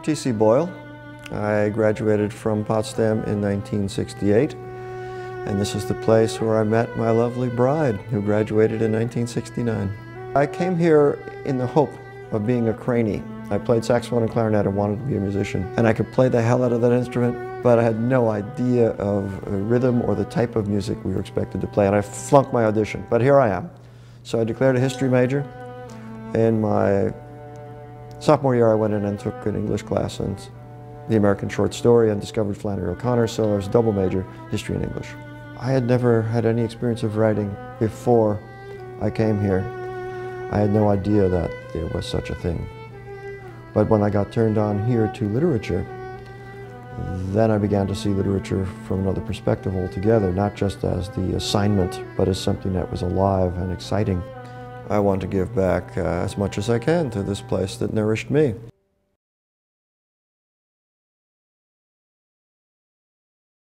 T.C. Boyle. I graduated from Potsdam in 1968, and this is the place where I met my lovely bride, who graduated in 1969. I came here in the hope of being a craney. I played saxophone and clarinet and wanted to be a musician, and I could play the hell out of that instrument, but I had no idea of rhythm or the type of music we were expected to play, and I flunked my audition, but here I am. So I declared a history major. In my sophomore year, I went in and took an English class and the American short story and discovered Flannery O'Connor, so I was a double major, history and English. I had never had any experience of writing before I came here. I had no idea that there was such a thing. But when I got turned on here to literature, then I began to see literature from another perspective altogether, not just as the assignment, but as something that was alive and exciting. I want to give back uh, as much as I can to this place that nourished me.